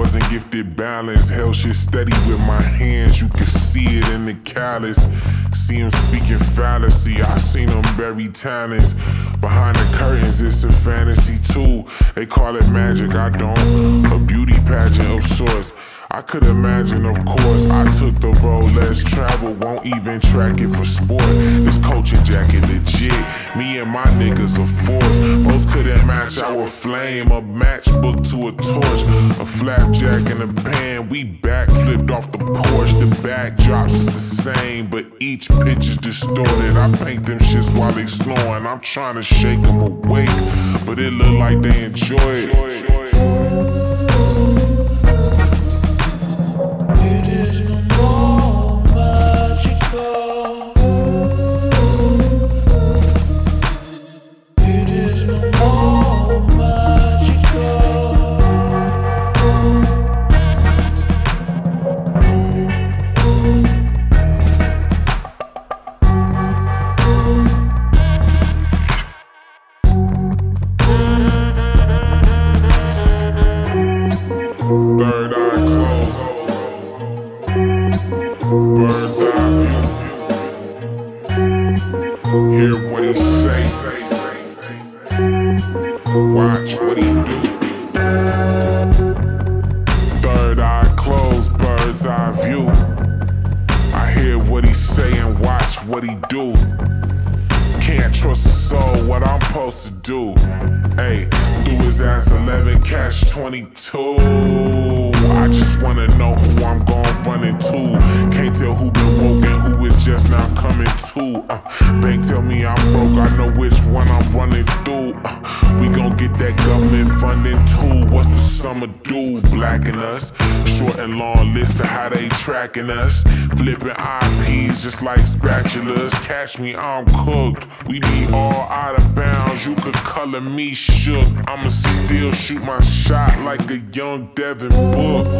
wasn't gifted balance. Hell shit steady with my hands, you can see it in the callus. See speaking fallacy, I seen bury talents. Behind the curtains, it's a fantasy too. They call it magic, I don't. A beauty pageant of sorts. I could imagine, of course, I took the road less travel, won't even track it for sport. This coaching jacket legit, me and my niggas a force. Most couldn't match our flame, a matchbook to a torch, a flapjack in a pan. We backflipped off the porch, the backdrops is the same, but each picture's distorted. I paint them shits while they snoring. I'm trying to shake them awake, but it look like they enjoy it. Hear what he say. Watch what he do. Third eye closed, bird's eye view. I hear what he say and watch what he do. Can't trust a soul, what I'm supposed to do. Hey, do his ass 11, cash 22. Just wanna know who I'm gon' run into. Can't tell who been woke and who is just now coming to. Uh, bank tell me I'm broke, I know which one I'm running through. Uh, we gon' get that government funding too. What's the summer do? Blacking us. Short and long list of how they tracking us. Flipping IPs just like spatulas. Catch me, I'm cooked. We be all out of bounds. You could color me shook. I'ma still shoot my shot like a young Devin Book.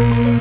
Thank